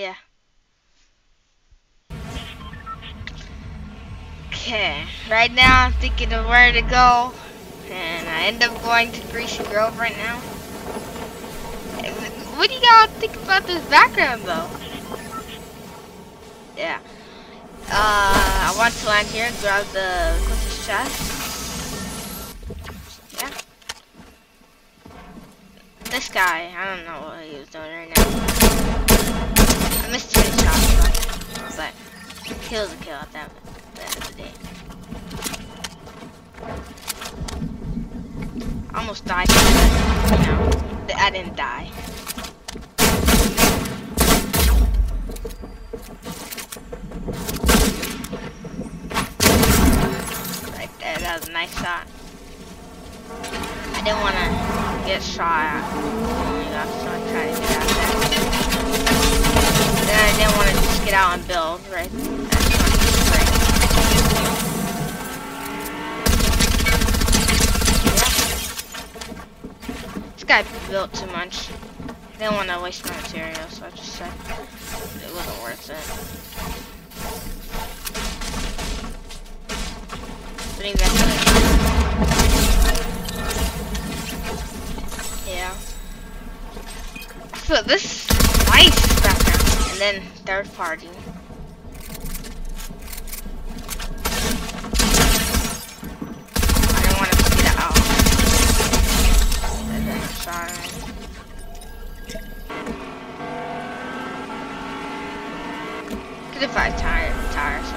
Yeah. Okay, right now I'm thinking of where to go, and I end up going to Greasy Grove right now. What do you all think about this background though? Yeah. Uh, I want to land here, and grab the closest chest. Yeah. This guy, I don't know what he was doing right now. Kill's a kill at that the end of the day. Almost died. No, I didn't die. Right there, that was a nice shot. I didn't want to get shot at. Oh my I to get out I to just get out and build, right? That's not great. This guy built too much. I didn't want to waste my material, so I just said it wasn't worth it. But eventually, yeah. So this is nice background, and then third party. If I tire, tire, so.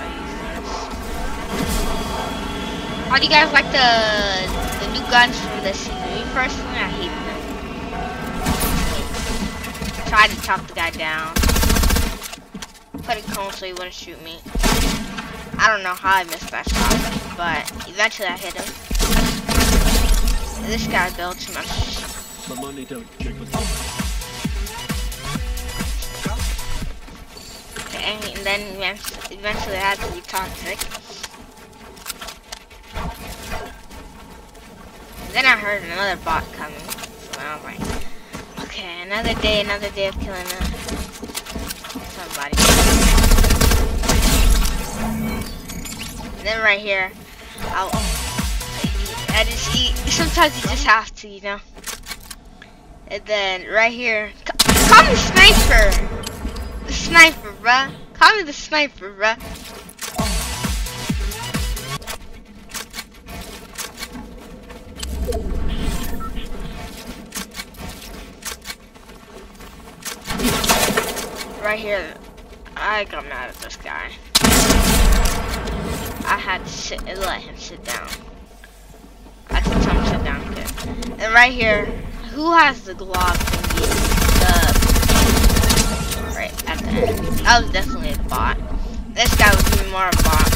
How do you guys like the the new guns from this season? Me personally, I hate them. Tried to talk the guy down. Put a cone so he wouldn't shoot me. I don't know how I missed that shot, but eventually I hit him. This guy built too much. The money don't. And then eventually had to be toxic. Then I heard another bot coming. So like, okay, another day, another day of killing uh, somebody. And then right here, I'll, I just eat. Sometimes you just have to, you know. And then right here, come sniper. Sniper, bruh. Call me the sniper, bruh. Right here, I got mad at this guy. I had to sit and let him sit down. I had to tell him to sit down good. And right here, who has the glob? The right at the end. That was definitely a bot. This guy was even more a bot.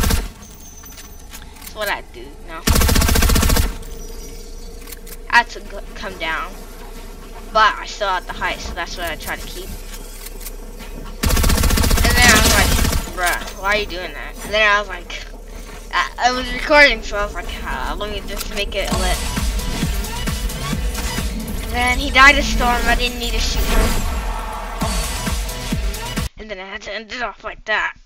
That's what I do, know. I had to come down. But I still had the height, so that's what I try to keep. And then I was like, bruh, why are you doing that? And then I was like, I, I was recording, so I was like, ah, let me just make it lit. And then he died of storm, I didn't need to shoot him. And then I had to end it off like that.